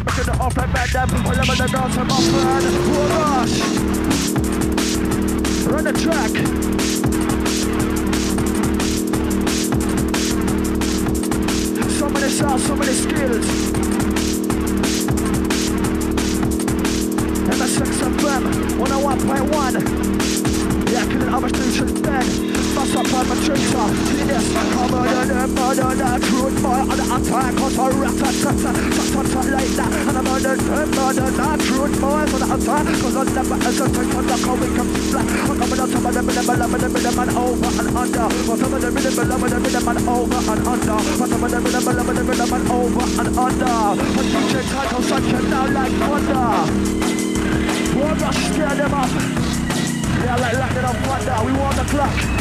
I'm making it off like mad them. All of the girls are my friend. Oh gosh. Run the track. So many sounds, so many skills. MSX FM 101.1. Yeah, killing other stations dead. Up on my come on, and murder that truth boy on the attack. Cause I rat tat tat tat tat tat like that. And I'm murder murder that truth boy on the attack. Cause I never hesitate on the coming come flat. I'm coming on top of the middle, middle, middle, middle, man over and under. What's up with the middle, middle, middle, middle, man over and under. What's up with the middle, middle, middle, middle, man over and under. But DJ Tycho such a now like wonder. Wanna scare them up. Yeah, like lightning on thunder. We want the clock.